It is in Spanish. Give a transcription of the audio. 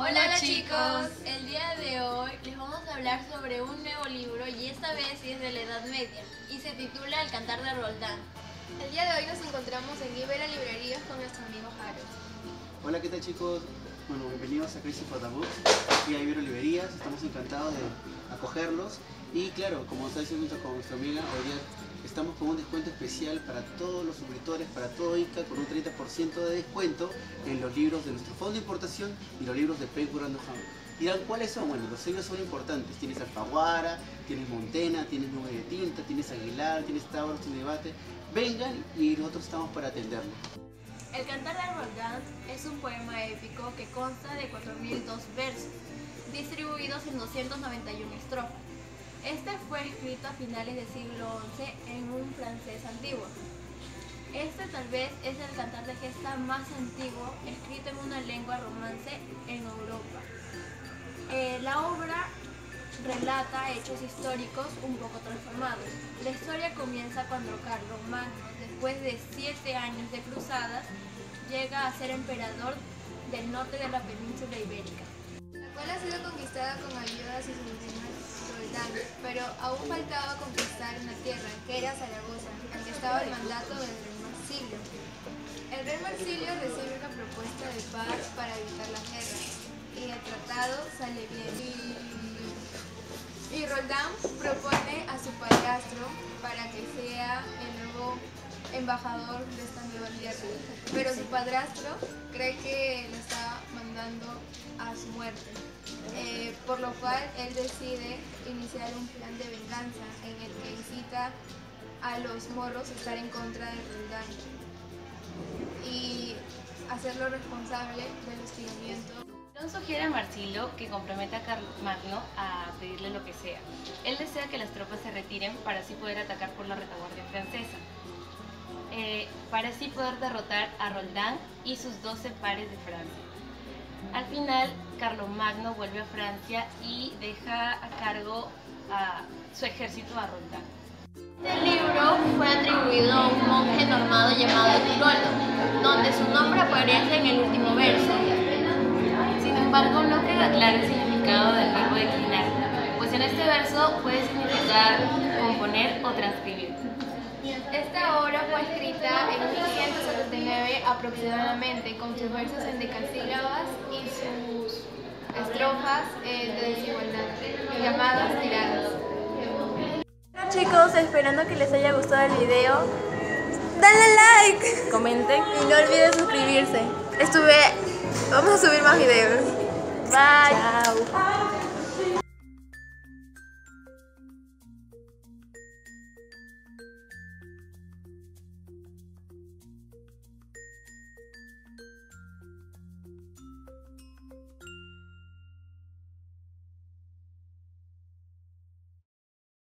Hola chicos, el día de hoy les vamos a hablar sobre un nuevo libro y esta vez es de la Edad Media y se titula El Cantar de Roldán. El día de hoy nos encontramos en Ibera Librerías con nuestro amigo Harold. Hola, ¿qué tal chicos? Bueno, bienvenidos a Crazy for the. Aquí a Ibero Librerías, estamos encantados de acogerlos. Y claro, como está diciendo con nuestra amiga, hoy día estamos con un descuento especial para todos los suscriptores, para todo ICA, con un 30% de descuento en los libros de nuestro fondo de importación y los libros de Penguin Random. Dirán, ¿cuáles son? Bueno, los sellos son importantes. Tienes Alfaguara, tienes Montena, tienes Nube de Tinta, tienes Aguilar, tienes Tauros, tienes Debate. Vengan y nosotros estamos para atenderlos. El Cantar de Roldán es un poema épico que consta de 4.002 versos, distribuidos en 291 estrofas. Este fue escrito a finales del siglo XI en un francés antiguo. Este tal vez es el cantar de gesta más antiguo escrito en una lengua romance en Europa. Eh, la obra relata hechos históricos un poco transformados. La historia comienza cuando Carlomagno, después de siete años de cruzadas, llega a ser emperador del norte de la península ibérica. La cual ha sido conquistada con ayuda de sus Roldán, pero aún faltaba conquistar una tierra, que era Zaragoza, en que estaba el mandato del rey Marsilio. El rey Marsilio recibe una propuesta de paz para evitar la guerra, y el tratado sale bien. Roldán propone a su padrastro para que sea el nuevo embajador de esta nueva tierra. Pero su padrastro cree que lo está mandando a su muerte. Eh, por lo cual él decide iniciar un plan de venganza en el que incita a los moros a estar en contra de Roldán y hacerlo responsable del hostigamiento. Don sugiere a Marsilio que comprometa a Carlomagno a pedirle lo que sea. Él desea que las tropas se retiren para así poder atacar por la retaguardia francesa. Eh, para así poder derrotar a Roldán y sus 12 pares de Francia. Al final, Carlomagno vuelve a Francia y deja a cargo a su ejército a Roldán. Este libro fue atribuido a un monje normado llamado Tirolo, donde su nombre aparece en el último verso. Queda claro el significado del verbo declinar, pues en este verso puede significar componer o transcribir. Esta obra fue escrita en 1179 aproximadamente, con sus versos en decasílabas y sus estrofas eh, de desigualdad, llamadas tiradas. Hola chicos, esperando que les haya gustado el video, Dale like comenten y no olviden suscribirse. Estuve, vamos a subir más videos. Vai. Tchau.